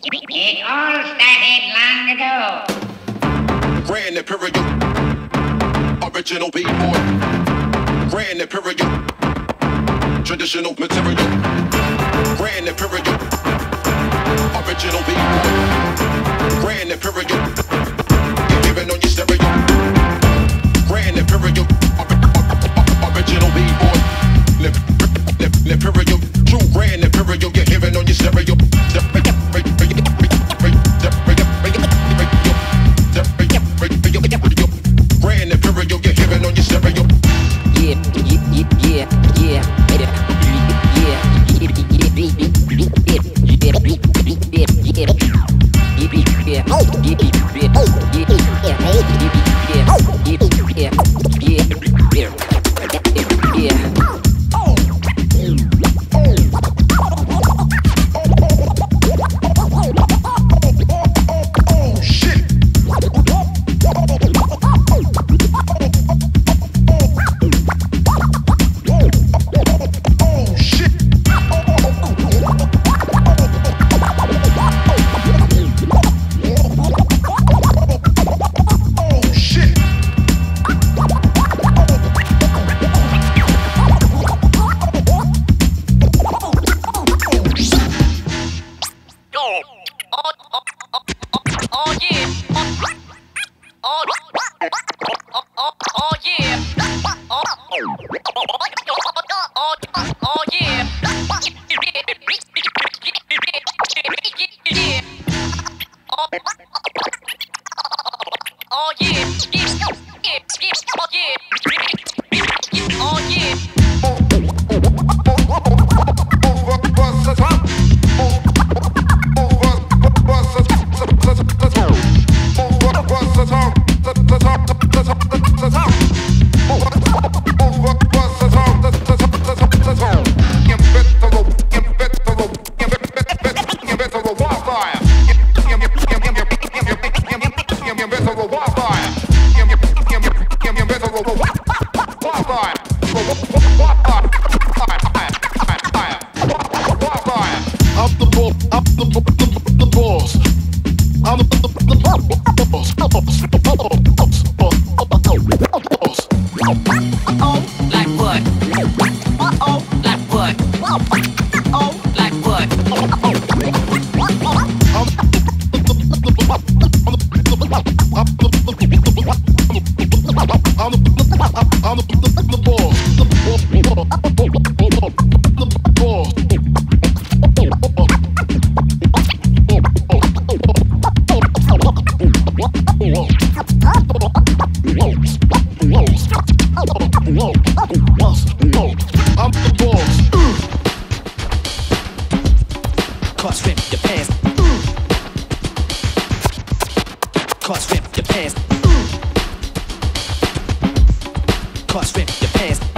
It all started long ago. Grand Imperial, original B-boy. Grand Imperial, traditional material. Grand Imperial, original B-boy. Grand Imperial, you're giving on your Here. Bobby, Bobby. boss. I'm the, boss. I'm the, Boss. Cause rip your pants. Cause rip your pants. Cause rip your pants.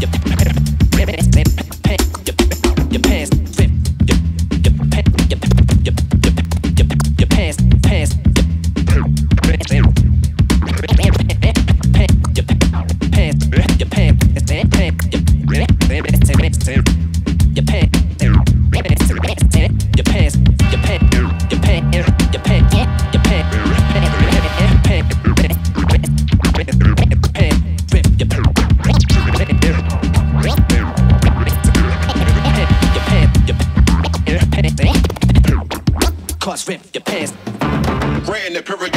yep. cuss, rip your pants. Grand Imperial,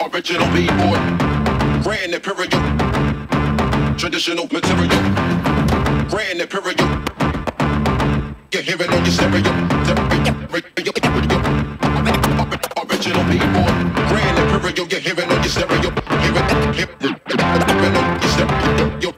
original B-boy. Grand Imperial, traditional material. Grand Imperial, you hear it on your stereo. Original B-boy. Grand Imperial, you hear it on your stereo. Hear it, hear it, hear it on your stereo.